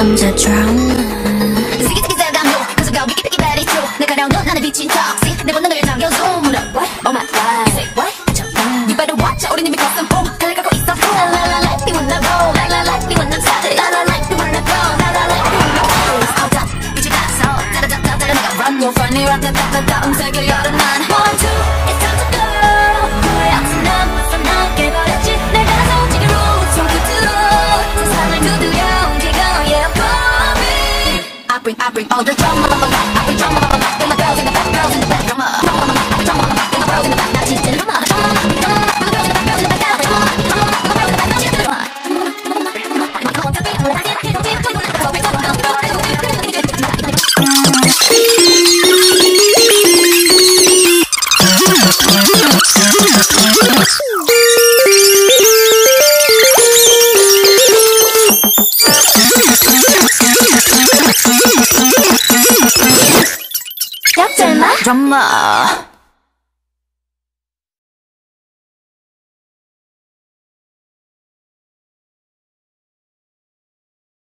the drama 시기시기자감요 가져가 위키피키 베리 트루 내가 나온 넌 나는 비친 턱시 내 본능을 잠겨줘 물어 What? Oh my god You say what? You better watch out 어린 이미 컸음 뽕 달려가고 있어 라라라라 비 wanna roll 라라라 비 wanna start 라라라 비 wanna go 라라라 비 wanna pose Hold up 빛이 나서 따라따따따라 내가 run You'll find me right 따따따따 음색을 열어 Bring I bring all the drama I bring drama 要怎么这么